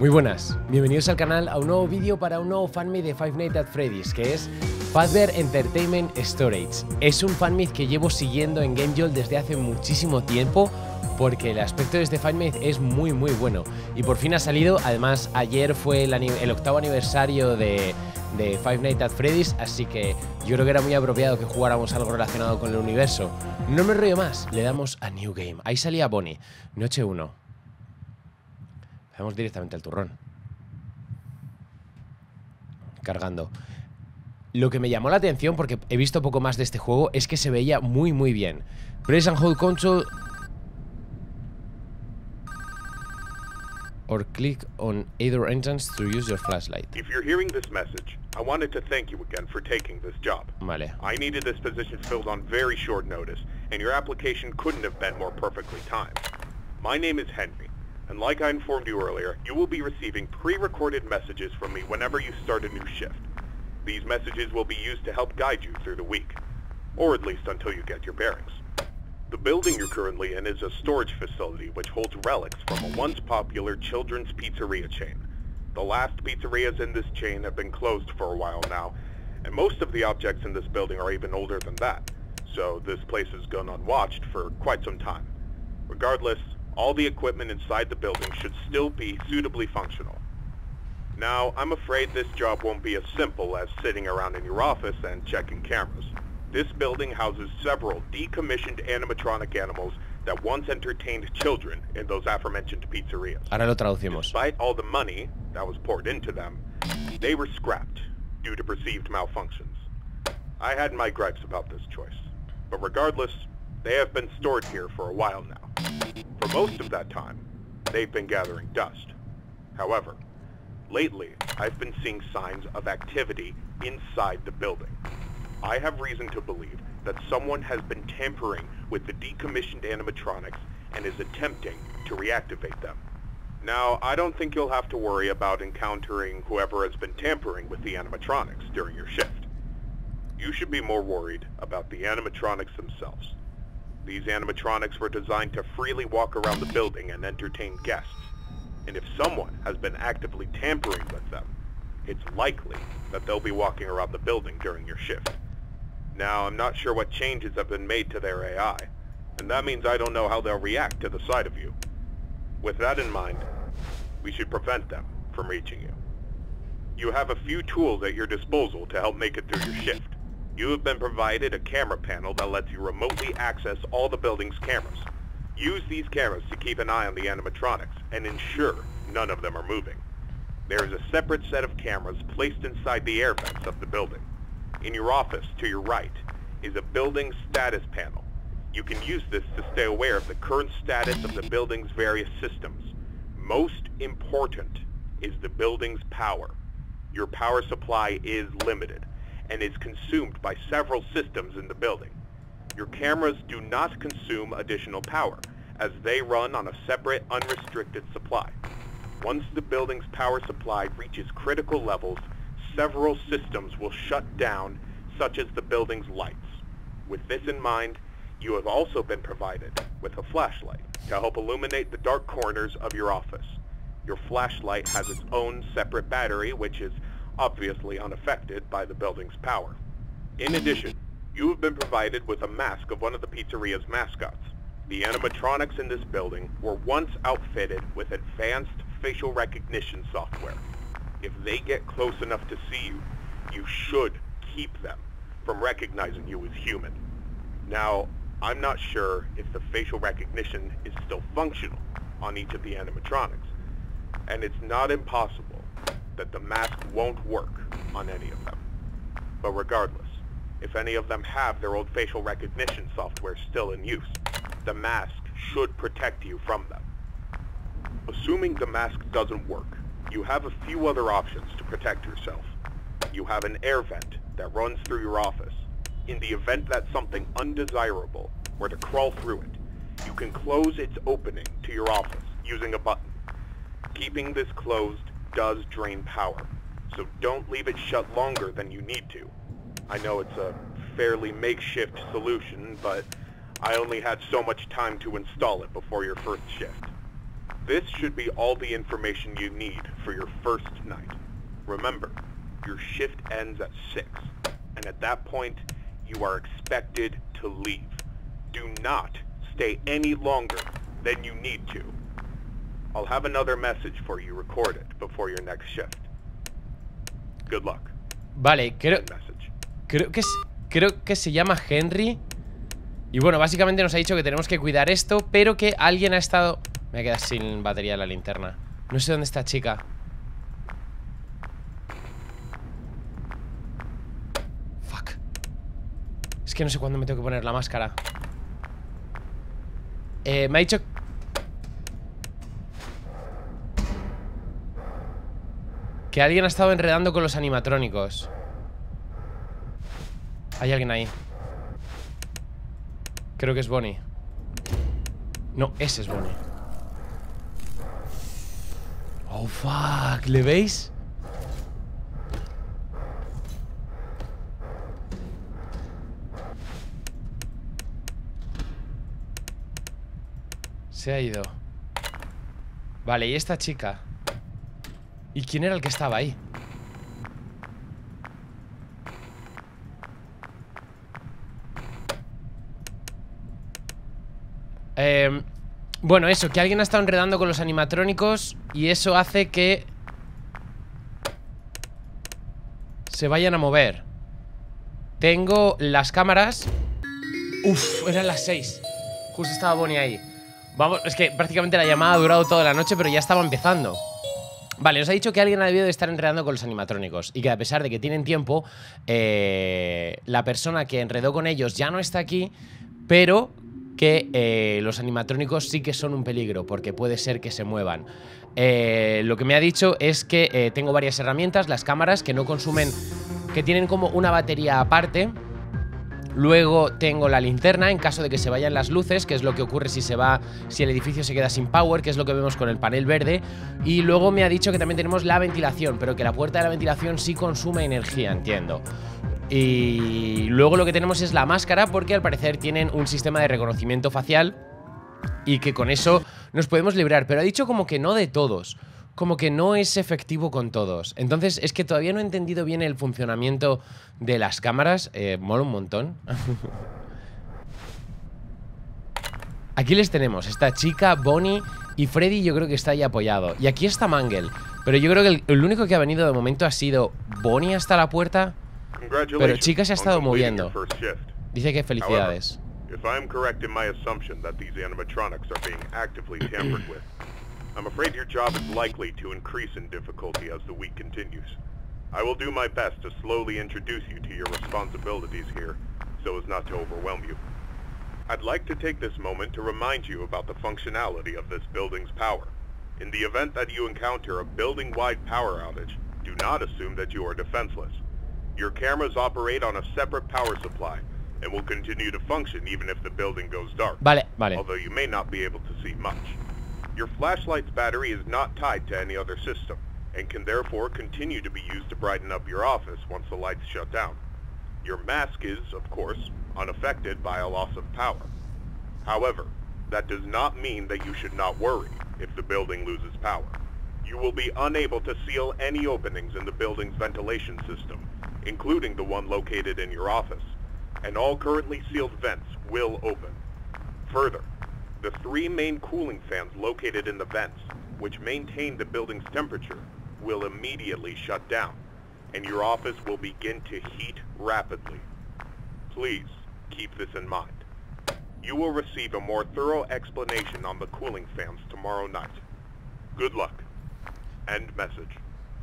Muy buenas, bienvenidos al canal a un nuevo vídeo para un nuevo fanmade de Five Nights at Freddy's que es Fazbear Entertainment Storage. Es un fanmade que llevo siguiendo en GameJolt desde hace muchísimo tiempo porque el aspecto de este fanmade es muy muy bueno y por fin ha salido, además ayer fue el, octavo aniversario de, Five Nights at Freddy's, así que yo creo que era muy apropiado que jugáramos algo relacionado con el universo. No me río más, le damos a New Game. Ahí salía Bonnie, noche 1. Vamos directamente al turrón. Cargando. Lo que me llamó la atención, porque he visto poco más de este juego, es que se veía muy muy bien. Press and hold control or click on either entrance to use your flashlight. If you're hearing this message, I wanted to thank you again for taking this job. Vale. I needed this position filled on very short notice, and your application couldn't have been more perfectly timed. My name is Henry, and like I informed you earlier, you will be receiving pre-recorded messages from me whenever you start a new shift. These messages will be used to help guide you through the week, or at least until you get your bearings. The building you're currently in is a storage facility which holds relics from a once popular children's pizzeria chain. The last pizzerias in this chain have been closed for a while now, and most of the objects in this building are even older than that, so this place has gone unwatched for quite some time. Regardless, all the equipment inside the building should still be suitably functional. Now, I'm afraid this job won't be as simple as sitting around in your office and checking cameras. This building houses several decommissioned animatronic animals that once entertained children in those aforementioned pizzerias. Ahora lo traducimos. Despite all the money that was poured into them, they were scrapped due to perceived malfunctions. I had my gripes about this choice, but regardless, they have been stored here for a while now. For most of that time, they've been gathering dust. However, lately, I've been seeing signs of activity inside the building. I have reason to believe that someone has been tampering with the decommissioned animatronics and is attempting to reactivate them. Now, I don't think you'll have to worry about encountering whoever has been tampering with the animatronics during your shift. You should be more worried about the animatronics themselves. These animatronics were designed to freely walk around the building and entertain guests. And if someone has been actively tampering with them, it's likely that they'll be walking around the building during your shift. Now, I'm not sure what changes have been made to their AI, and that means I don't know how they'll react to the sight of you. With that in mind, we should prevent them from reaching you. You have a few tools at your disposal to help make it through your shift. You have been provided a camera panel that lets you remotely access all the building's cameras. Use these cameras to keep an eye on the animatronics and ensure none of them are moving. There is a separate set of cameras placed inside the air vents of the building. In your office, to your right, is a building status panel. You can use this to stay aware of the current status of the building's various systems. Most important is the building's power. Your power supply is limited and is consumed by several systems in the building. Your cameras do not consume additional power, as they run on a separate unrestricted supply. Once the building's power supply reaches critical levels, several systems will shut down, such as the building's lights. With this in mind, you have also been provided with a flashlight to help illuminate the dark corners of your office. Your flashlight has its own separate battery, which is obviously unaffected by the building's power. In addition, you have been provided with a mask of one of the pizzeria's mascots. The animatronics in this building were once outfitted with advanced facial recognition software. If they get close enough to see you, you should keep them from recognizing you as human. Now, I'm not sure if the facial recognition is still functional on each of the animatronics, and it's not impossible that the mask won't work on any of them. But regardless, if any of them have their old facial recognition software still in use, the mask should protect you from them. Assuming the mask doesn't work, you have a few other options to protect yourself. You have an air vent that runs through your office. In the event that something undesirable were to crawl through it, you can close its opening to your office using a button. Keeping this closed does drain power, so don't leave it shut longer than you need to. I know it's a fairly makeshift solution, but I only had so much time to install it before your first shift. This should be all the information you need for your first night. Remember, your shift ends at 6, and at that point, you are expected to leave. Do not stay any longer than you need to. I'll have another message for you. Recorded before your next shift. Good luck. Vale, creo, creo, que, creo que se llama Henry. Y bueno, básicamente nos ha dicho que tenemos que cuidar esto Pero que alguien ha estado... Me voy a sin batería la linterna. No sé dónde está chica. Fuck. Es que no sé cuándo me tengo que poner la máscara. Eh, me ha dicho... Que alguien ha estado enredando con los animatrónicos. Hay alguien ahí. Creo que es Bonnie. No, ese es Bonnie. Oh, fuck. ¿Le veis? Se ha ido. Vale, y esta chica ¿Y quién era el que estaba ahí? Eh, bueno, eso, que alguien ha estado enredando con los animatrónicos y eso hace que se vayan a mover. Tengo las cámaras. Uf, eran las 6. Justo estaba Bonnie ahí. Vamos, es que prácticamente la llamada ha durado toda la noche, pero ya estaba empezando. Vale, nos ha dicho que alguien ha debido de estar enredando con los animatrónicos y que a pesar de que tienen tiempo, eh, la persona que enredó con ellos ya no está aquí, pero que eh, los animatrónicos sí que son un peligro porque puede ser que se muevan. Eh, lo que me ha dicho es que tengo varias herramientas, las cámaras que no consumen, que tienen como una batería aparte. Luego tengo la linterna en caso de que se vayan las luces, que es lo que ocurre si se va, si el edificio se queda sin power, que es lo que vemos con el panel verde. Y luego me ha dicho que también tenemos la ventilación, pero que la puerta de la ventilación sí consume energía, entiendo. Y luego lo que tenemos es la máscara, porque al parecer tienen un sistema de reconocimiento facial y que con eso nos podemos librar. Pero ha dicho como que no de todos. Como que no es efectivo con todos. Entonces, es que todavía no he entendido bien el funcionamiento de las cámaras. Eh, mola un montón. Aquí les tenemos. Esta chica, Bonnie y Freddy yo creo que está ahí apoyado. Y aquí está Mangle. Pero yo creo que el, el único que ha venido de momento ha sido Bonnie hasta la puerta. Congratulations chica se ha estado moviendo. Dice que felicidades. I'm afraid your job is likely to increase in difficulty as the week continues. I will do my best to slowly introduce you to your responsibilities here, so as not to overwhelm you. I'd like to take this moment to remind you about the functionality of this building's power. In the event that you encounter a building-wide power outage, do not assume that you are defenseless. Your cameras operate on a separate power supply, and will continue to function even if the building goes dark, Vale, vale. although you may not be able to see much. Your flashlight's battery is not tied to any other system, and can therefore continue to be used to brighten up your office once the lights shut down. Your mask is, of course, unaffected by a loss of power. However, that does not mean that you should not worry if the building loses power. You will be unable to seal any openings in the building's ventilation system, including the one located in your office, and all currently sealed vents will open. Further, the three main cooling fans located in the vents, which maintain the building's temperature, will immediately shut down, and your office will begin to heat rapidly. Please keep this in mind. You will receive a more thorough explanation on the cooling fans tomorrow night. Good luck. End message.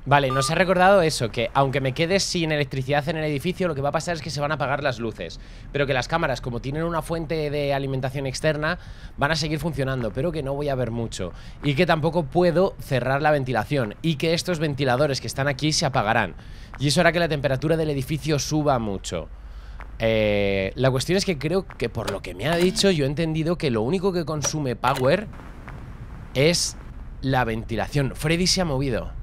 Vale, nos ha recordado eso, que aunque me quede sin electricidad en el edificio, lo que va a pasar es que se van a apagar las luces. Pero que las cámaras, como tienen una fuente de alimentación externa, van a seguir funcionando, pero que no voy a ver mucho. Y que tampoco puedo cerrar la ventilación. Y que estos ventiladores que están aquí se apagarán. Y eso hará que la temperatura del edificio suba mucho. Eh, la cuestión es que creo que por lo que me ha dicho, yo he entendido que lo único que consume power es la ventilación. Freddy se ha movido.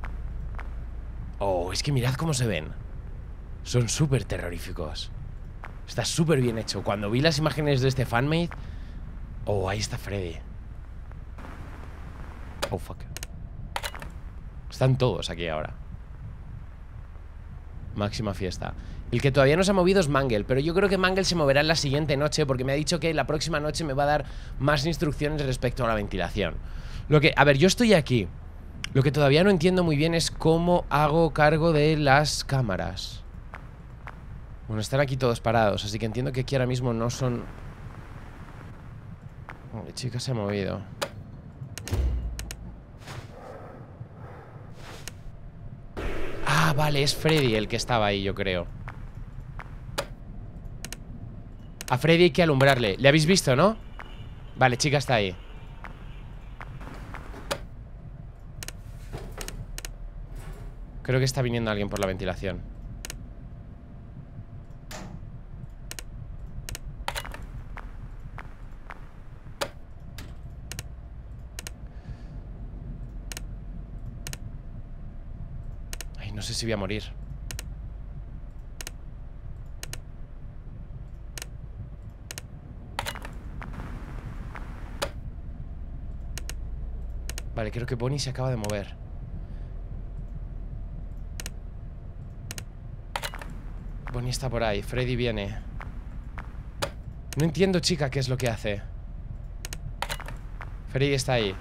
Oh, es que mirad cómo se ven. Son súper terroríficos. Está súper bien hecho. Cuando vi las imágenes de este fanmade... Oh, ahí está Freddy. Oh, fuck. Están todos aquí ahora. Máxima fiesta. El que todavía no se ha movido es Mangel, pero yo creo que Mangel se moverá en la siguiente noche porque me ha dicho que la próxima noche me va a dar más instrucciones respecto a la ventilación. Lo que, a ver, yo estoy aquí. Lo que todavía no entiendo muy bien es cómo hago cargo de las cámaras. Bueno, están aquí todos parados, así que entiendo que aquí ahora mismo no son... Oh, chica se ha movido. Ah, vale, es Freddy el que estaba ahí, yo creo. A Freddy hay que alumbrarle. ¿Le habéis visto, no? Vale, chica está ahí. Creo que está viniendo alguien por la ventilación. Ay, no sé si voy a morir. Vale, creo que Bonnie se acaba de mover. Bonnie está por ahí, Freddy viene. No entiendo, chica, qué es lo que hace. Freddy está ahí.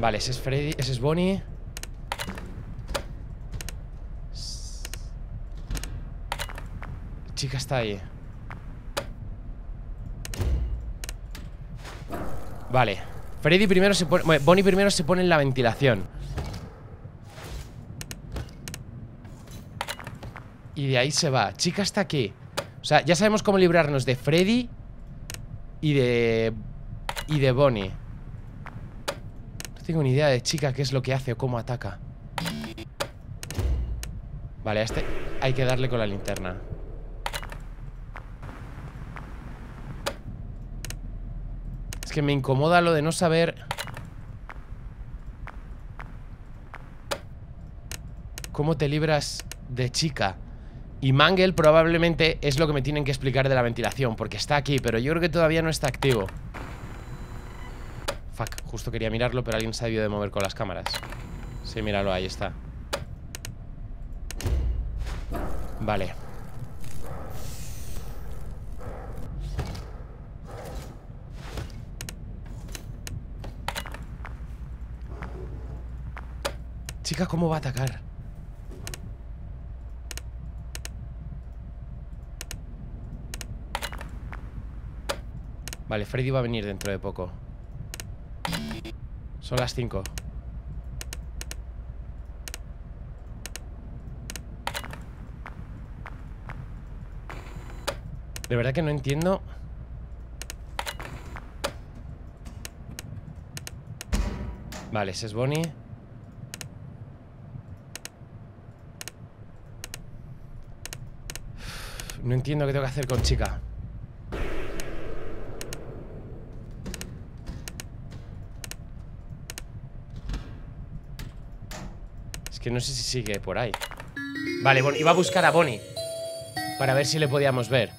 Vale, ese es Freddy, ese es Bonnie. Chica está ahí. Vale Freddy primero se pone... Bueno, Bonnie primero se pone en la ventilación. Y de ahí se va. Chica está aquí. O sea, ya sabemos cómo librarnos de Freddy Y de... Y de Bonnie. No tengo ni idea de chica qué es lo que hace o cómo ataca. Vale, a este hay que darle con la linterna que me incomoda lo de no saber cómo te libras de chica. Y Mangel probablemente es lo que me tienen que explicar de la ventilación, porque está aquí, pero yo creo que todavía no está activo. Fuck, justo quería mirarlo, pero alguien se ha debido de mover con las cámaras. Sí, míralo, ahí está. Vale. Chica, ¿cómo va a atacar? Vale, Freddy va a venir dentro de poco. Son las 5 De verdad que no entiendo. Vale, ese es Bonnie No entiendo qué tengo que hacer con chica. Es que no sé si sigue por ahí. Vale, bueno, iba a buscar a Bonnie Para ver si le podíamos ver.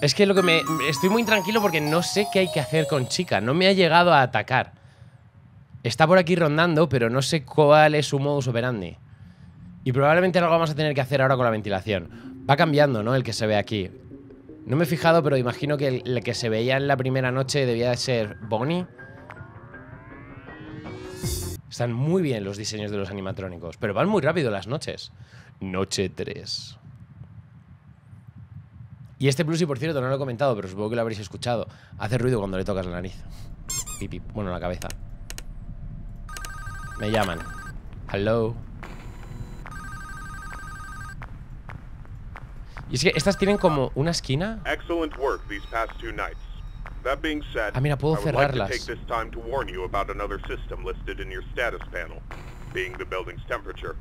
Es que lo que me... Estoy muy tranquilo porque no sé qué hay que hacer con chica. No me ha llegado a atacar. Está por aquí rondando, pero no sé cuál es su modus operandi. Y probablemente algo vamos a tener que hacer ahora con la ventilación Va cambiando, ¿no? El que se ve aquí. No me he fijado, pero imagino que el, que se veía en la primera noche debía de ser Bonnie. Están muy bien los diseños de los animatrónicos, pero van muy rápido las noches. Noche 3. Y este Bluesy, por cierto, no lo he comentado, pero supongo que lo habréis escuchado. Hace ruido cuando le tocas la nariz. Pipi. Bueno, la cabeza. Me llaman. Hello. Y es que estas tienen como una esquina. Excellent work these past two nights. That being said, ah, mira, puedo I would like to cerrarlas. take this time to warn you about another system listed in your status panel, being the building's temperature.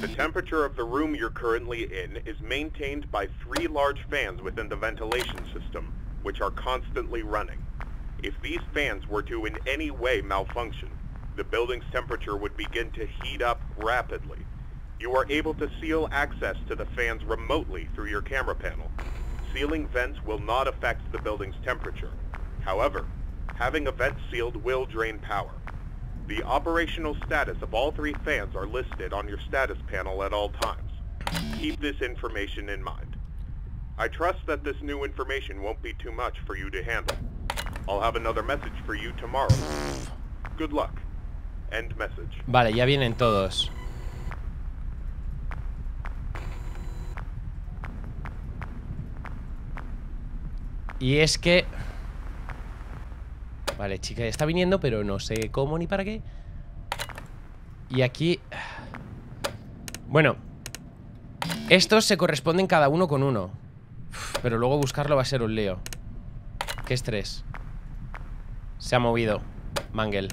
The temperature of the room you're currently in is maintained by three large fans within the ventilation system, which are constantly running. If these fans were to in any way malfunction, the building's temperature would begin to heat up rapidly. You are able to seal access to the fans remotely through your camera panel. Sealing vents will not affect the building's temperature. However, having a vent sealed will drain power. The operational status of all three fans are listed on your status panel at all times. Keep this information in mind. I trust that this new information won't be too much for you to handle. I'll have another message for you tomorrow. Good luck. End message. Vale, ya vienen todos. Y es que... Vale, chica, está viniendo, pero no sé cómo ni para qué. Y aquí... Bueno. Estos se corresponden cada uno con uno. pero luego buscarlo va a ser un lío. Qué estrés. Se ha movido. Mangel.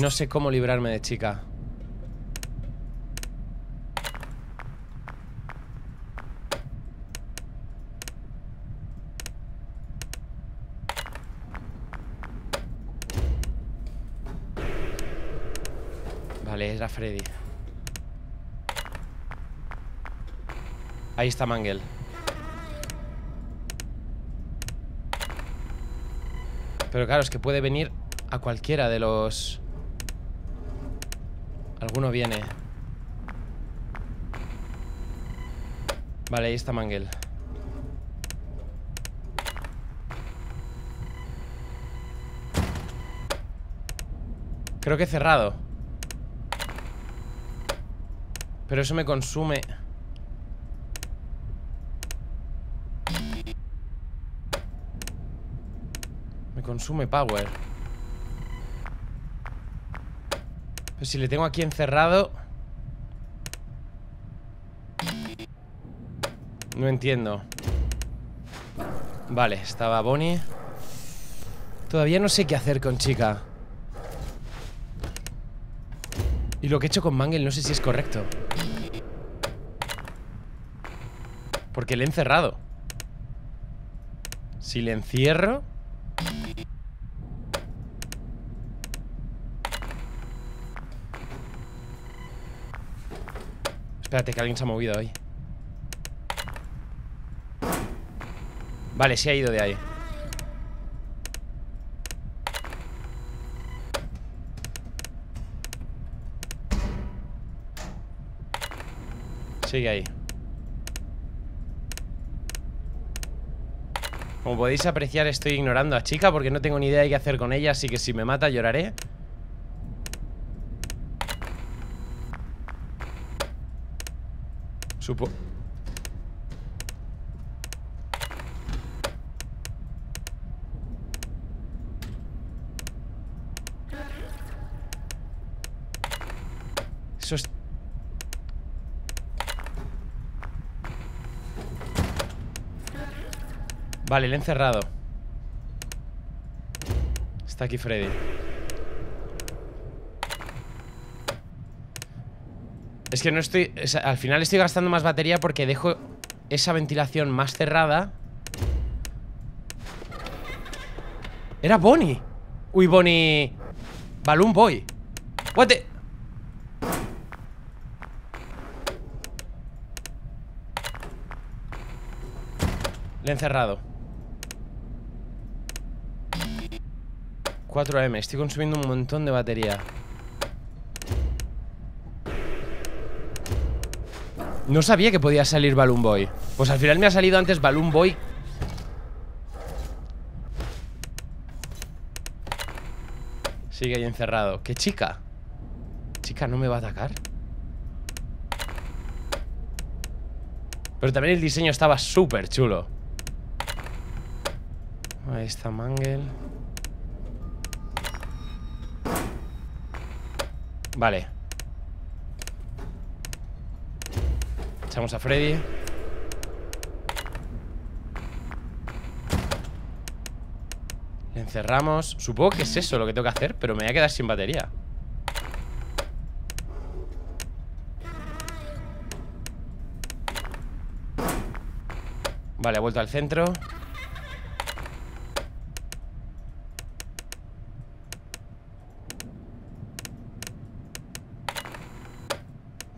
No sé cómo librarme de chica. Vale, era Freddy. Ahí está Mangel. Pero claro, es que puede venir a cualquiera de los... Alguno viene. Vale, ahí está Mangel. Creo que he cerrado. Pero eso me consume... Me consume power. Si le tengo aquí encerrado. No entiendo. Vale, estaba Bonnie. Todavía no sé qué hacer con chica. Y lo que he hecho con Mangel no sé si es correcto. Porque le he encerrado. Si le encierro Espérate, que alguien se ha movido ahí Vale, se ha ido de ahí. Sigue ahí. Como podéis apreciar estoy ignorando a chica Porque no tengo ni idea de qué hacer con ella Así que si me mata lloraré Supo... Eso es... Vale, le he encerrado. Está aquí Freddy Es que no estoy... al final estoy gastando más batería porque dejo esa ventilación más cerrada. Era Bonnie. Uy, Bonnie... Balloon Boy. What the... Le he encerrado 4M, estoy consumiendo un montón de batería No sabía que podía salir Balloon Boy. Pues al final me ha salido antes Balloon Boy. Sigue ahí encerrado. ¿Qué chica? ¿Chica no me va a atacar? Pero también el diseño estaba súper chulo. Ahí está Mangel. Vale Echamos a Freddy. Le encerramos. Supongo que es eso lo que tengo que hacer, pero me voy a quedar sin batería. Vale, ha vuelto al centro.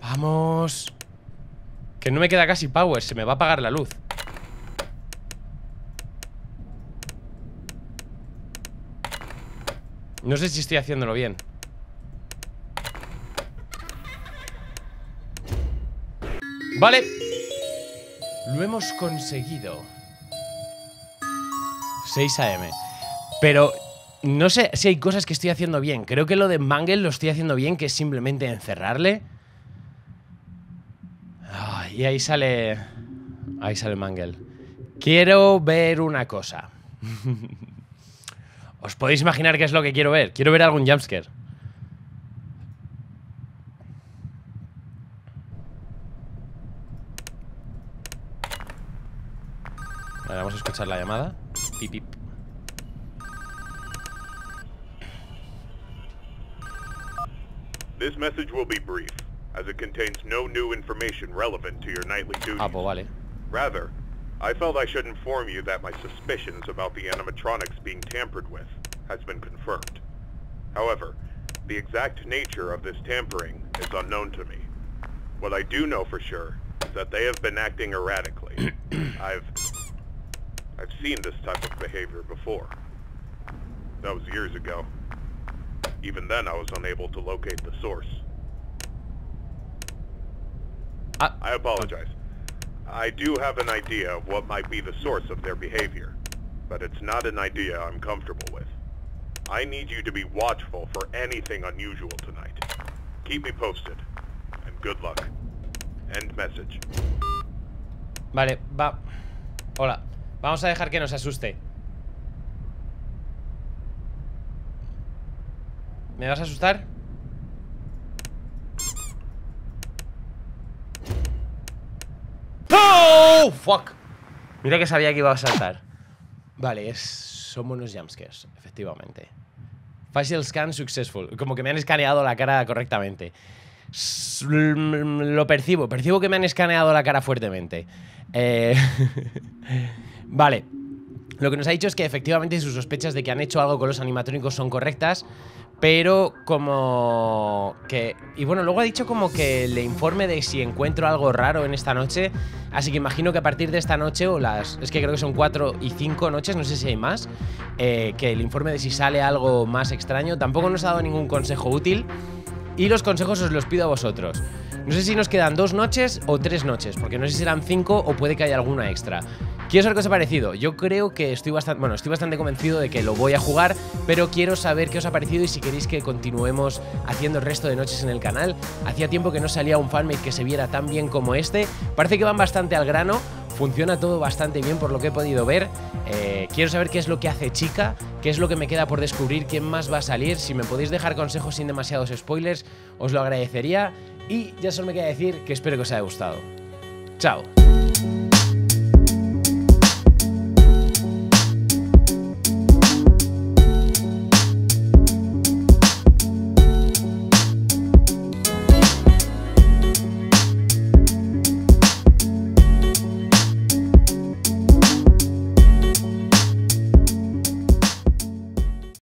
Vamos. Que no me queda casi power, se me va a apagar la luz. No sé si estoy haciéndolo bien. Vale. Lo hemos conseguido. 6 AM. Pero no sé si hay cosas que estoy haciendo bien. Creo que lo de Mangle lo estoy haciendo bien, que es simplemente encerrarle. Y ahí sale... Ahí sale Mangle. Quiero ver una cosa. ¿Os podéis imaginar qué es lo que quiero ver? Quiero ver algún jumpscare. vamos a escuchar la llamada. Pip, pip. This message will be brief, as it contains no new information relevant to your nightly duties. Ah, pues vale. Rather, I felt I should inform you that my suspicions about the animatronics being tampered with has been confirmed. However, the exact nature of this tampering is unknown to me. What I do know for sure is that they have been acting erratically. I've... I've seen this type of behavior before. That was years ago. Even then, I was unable to locate the source. I, I apologize. I do have an idea of what might be the source of their behavior, but it's not an idea I'm comfortable with. I need you to be watchful for anything unusual tonight. Keep me posted, and good luck. End message. Vale, va. Hola. Vamos a dejar que nos asuste. ¿Me vas a asustar? ¡Oh! ¡Fuck! Mira que sabía que iba a saltar. Vale, es... son unos jumpscares, efectivamente. Facial scan successful. Como que me han escaneado la cara correctamente. Lo percibo, percibo que me han escaneado la cara fuertemente. Eh... vale. Lo que nos ha dicho es que efectivamente sus sospechas de que han hecho algo con los animatrónicos son correctas. Pero como que... Y bueno, luego ha dicho como que le informe de si encuentro algo raro en esta noche. Así que imagino que a partir de esta noche o las... Es que creo que son cuatro y cinco noches, no sé si hay más. Eh, que el informe de si sale algo más extraño. Tampoco nos ha dado ningún consejo útil. Y los consejos os los pido a vosotros. No sé si nos quedan dos noches o tres noches, porque no sé si serán cinco o puede que haya alguna extra. Quiero saber qué os ha parecido. Yo creo que estoy bastante, bueno, estoy bastante convencido de que lo voy a jugar, pero quiero saber qué os ha parecido y si queréis que continuemos haciendo el resto de noches en el canal. Hacía tiempo que no salía un fanmate que se viera tan bien como este. Parece que van bastante al grano. Funciona todo bastante bien por lo que he podido ver. Eh, quiero saber qué es lo que hace Chica, qué es lo que me queda por descubrir, quién más va a salir. Si me podéis dejar consejos sin demasiados spoilers, os lo agradecería. Y ya solo me queda decir que espero que os haya gustado. Chao.